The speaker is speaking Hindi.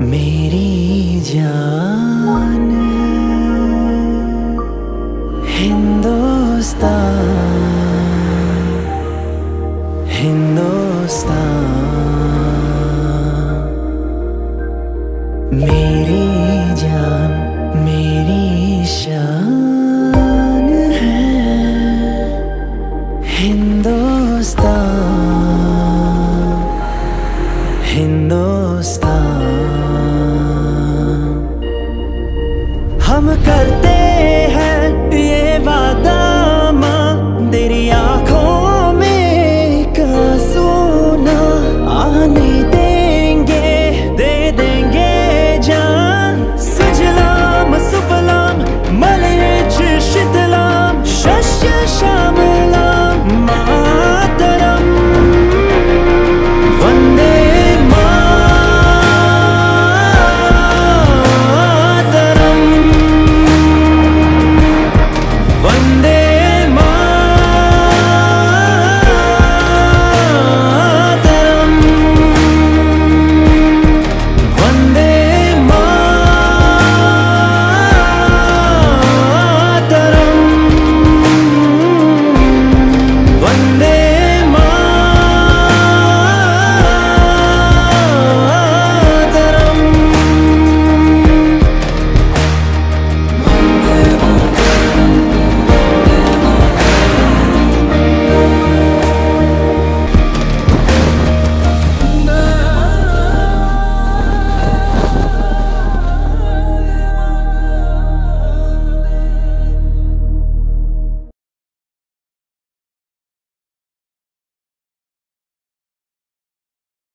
मेरी जान हिंदुस्तान हिंदुस्तान। मेरी जान मेरी शान है। हिंदुस्तान। हिंदुस्तान। हम करते